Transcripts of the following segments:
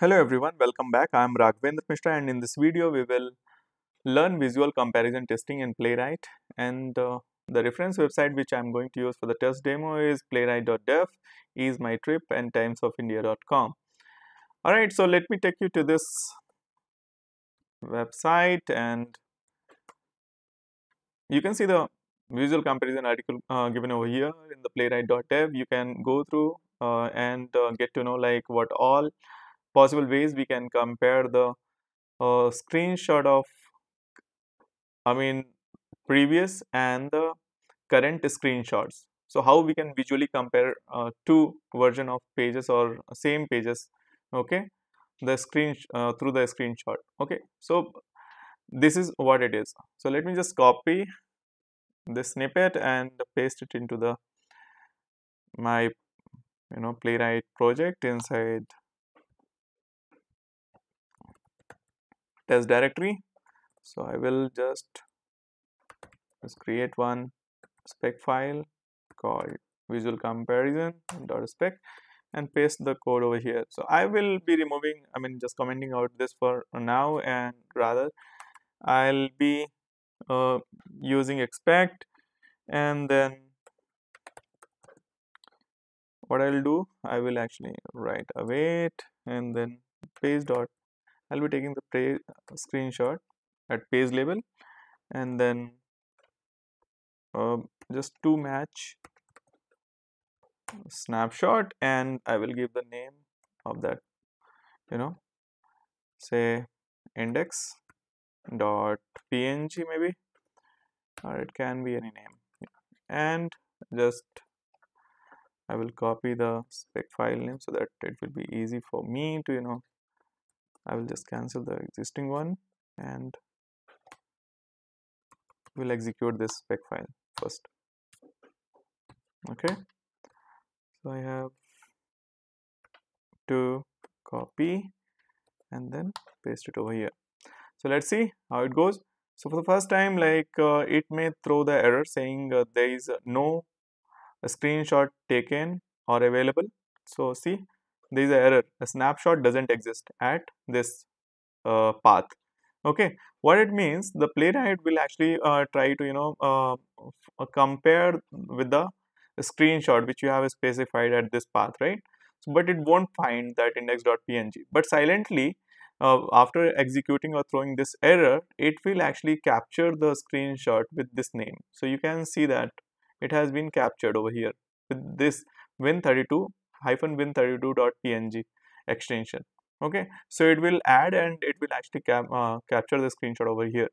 Hello everyone, welcome back. I am Raghavendra Mishra and in this video we will learn visual comparison testing in Playwright and uh, the reference website which I am going to use for the test demo is playwright.dev, EaseMyTrip and timesofindia.com. Alright, so let me take you to this website and you can see the visual comparison article uh, given over here in the playwright.dev. You can go through uh, and uh, get to know like what all possible ways we can compare the uh, screenshot of I mean previous and the current screenshots. So how we can visually compare uh, two version of pages or same pages okay? The screen uh, through the screenshot okay? So this is what it is. So let me just copy this snippet and paste it into the my you know playwright project inside test directory. So I will just just create one spec file called visual comparison dot spec and paste the code over here. So I will be removing I mean just commenting out this for now and rather I'll be uh, using expect and then what I'll do I will actually write await and then page dot I'll be taking the screenshot at page label and then uh, just to match snapshot and I will give the name of that you know say index dot png maybe or it can be any name and just I will copy the spec file name so that it will be easy for me to you know I will just cancel the existing one and we'll execute this spec file first. Okay. So I have to copy and then paste it over here. So let's see how it goes. So for the first time like uh, it may throw the error saying uh, there is no screenshot taken or available. So see there is an error. A snapshot doesn't exist at this uh, path. Okay. What it means the playwright will actually uh, try to you know uh, uh compare with the screenshot which you have specified at this path right? So, but it won't find that index.png but silently uh, after executing or throwing this error it will actually capture the screenshot with this name. So you can see that it has been captured over here with this win32 hyphen win32.png extension. Okay? So it will add and it will actually cap, uh, capture the screenshot over here.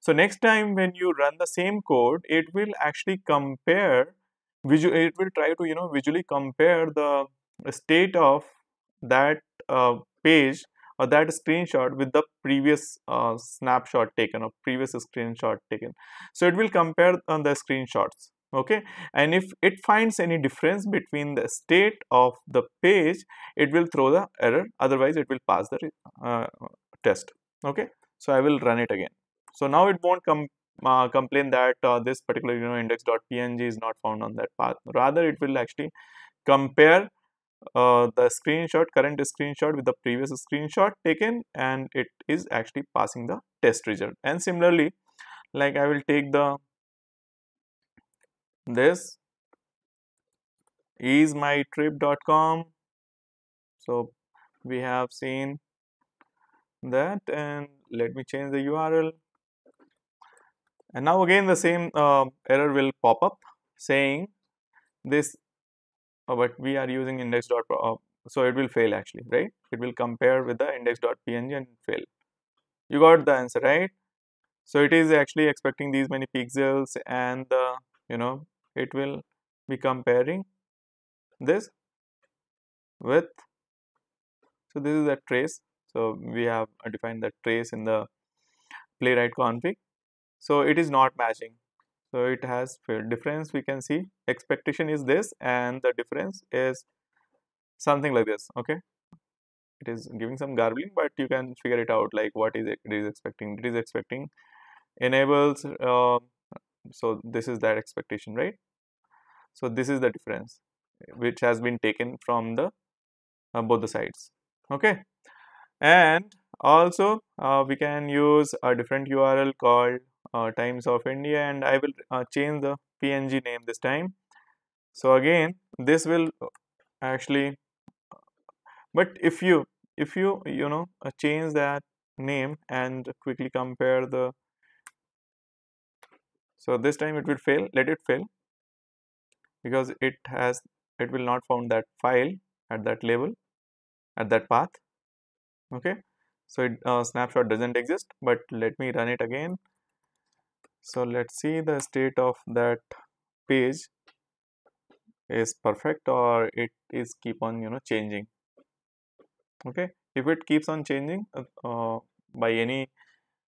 So next time when you run the same code it will actually compare visual it will try to you know visually compare the state of that uh, page or that screenshot with the previous uh, snapshot taken or previous screenshot taken. So it will compare on the screenshots okay? And if it finds any difference between the state of the page it will throw the error. Otherwise it will pass the uh, test. Okay? So i will run it again. So now it won't come uh, complain that uh, this particular you know index.png is not found on that path. Rather it will actually compare uh, the screenshot current screenshot with the previous screenshot taken and it is actually passing the test result. And similarly like i will take the this is my trip.com so we have seen that and let me change the url and now again the same uh, error will pop up saying this uh, but we are using index dot uh, so it will fail actually right? It will compare with the index dot index.png and fail. You got the answer right? So it is actually expecting these many pixels and the you know it will be comparing this with so this is a trace. So we have defined the trace in the playwright config. So it is not matching. So it has difference we can see expectation is this and the difference is something like this okay? It is giving some garbling but you can figure it out like what is it, it is expecting it is expecting enables uh, so this is that expectation right? So this is the difference which has been taken from the uh, both the sides okay? And also uh, we can use a different url called uh, times of india and i will uh, change the png name this time. So again this will actually but if you if you you know uh, change that name and quickly compare the so this time it will fail let it fail because it has it will not found that file at that level at that path okay? So it uh, snapshot doesn't exist but let me run it again. So let's see the state of that page is perfect or it is keep on you know changing okay? If it keeps on changing uh, uh by any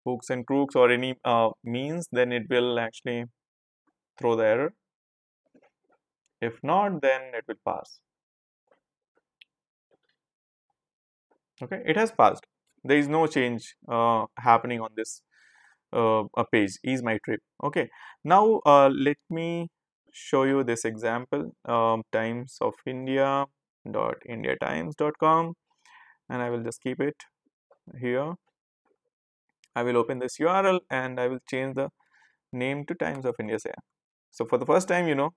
hooks and crooks or any uh, means then it will actually throw the error. If not then it will pass. Okay it has passed. There is no change uh, happening on this uh, page. EaseMyTrip. Okay now uh, let me show you this example um, times of india dot indiatimes.com and i will just keep it here i will open this url and i will change the name to times of india so for the first time you know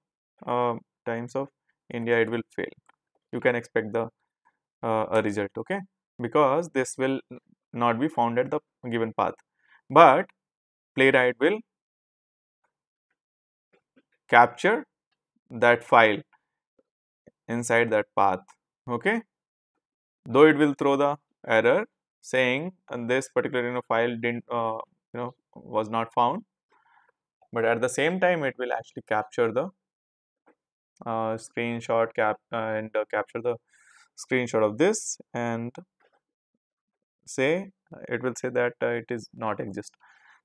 uh, times of india it will fail. You can expect the uh, a result okay? Because this will not be found at the given path. But playwright will capture that file inside that path okay? Though it will throw the error saying and this particular you know file didn't uh, you know was not found. But at the same time it will actually capture the uh, screenshot cap and uh, capture the screenshot of this and say it will say that uh, it is not exist.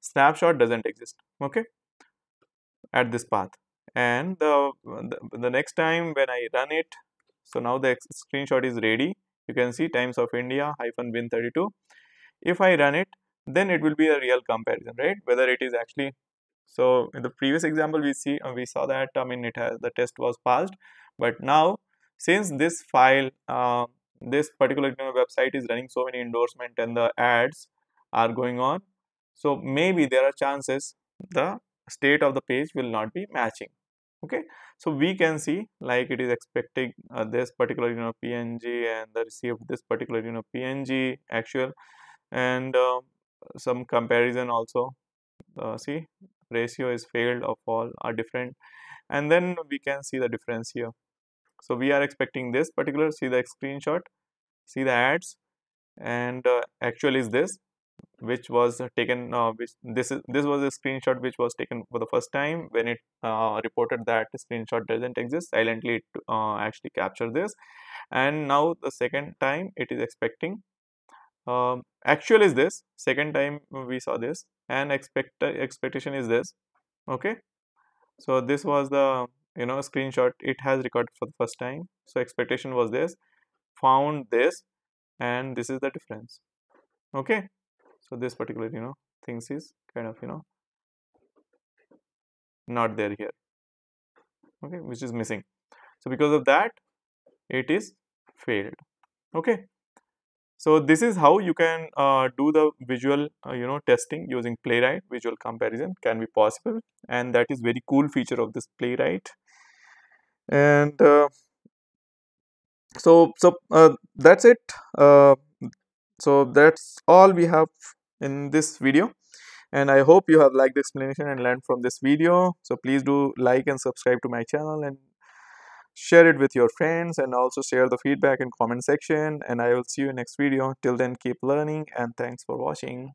Snapshot doesn't exist okay at this path. And the, the, the next time when I run it so now the screenshot is ready you can see times of India hyphen win 32 if I run it then it will be a real comparison right? Whether it is actually so in the previous example we see uh, we saw that I mean it has the test was passed. But now since this file uh, this particular website is running so many endorsement and the ads are going on so maybe there are chances the state of the page will not be matching okay? So we can see like it is expecting uh, this particular you know png and the received this particular you know png actual. And uh, some comparison also uh, see ratio is failed of all are different. And then we can see the difference here. So we are expecting this particular see the screenshot see the ads and uh, actual is this which was taken uh, which this is this was a screenshot which was taken for the first time when it uh, reported that screenshot doesn't exist. Silently it uh, actually captured this. And now the second time it is expecting um, actual is this. Second time we saw this. And expect expectation is this. Okay? So this was the you know screenshot it has recorded for the first time. So expectation was this. Found this. And this is the difference. Okay so this particular you know things is kind of you know not there here. Okay which is missing. So because of that it is failed. Okay. So this is how you can uh, do the visual uh, you know testing using playwright visual comparison can be possible and that is very cool feature of this playwright. And uh, so so uh, that's it. Uh, so that's all we have in this video. And i hope you have liked the explanation and learned from this video. So please do like and subscribe to my channel and share it with your friends and also share the feedback in comment section. And i will see you in next video. Till then keep learning and thanks for watching